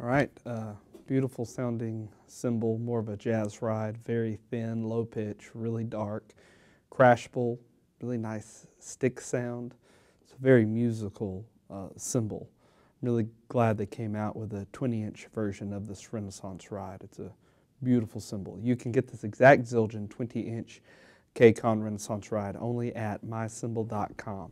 All right, uh, beautiful sounding cymbal, more of a jazz ride, very thin, low pitch, really dark, crashable, really nice stick sound. It's a very musical uh, cymbal. I'm really glad they came out with a 20 inch version of this Renaissance ride. It's a beautiful cymbal. You can get this exact Zildjian 20 inch K-Con Renaissance ride only at mycymbal.com.